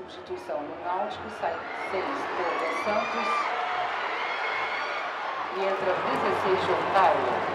substituição no Náutico, sai 6 por Santos e entra 16 Jornal.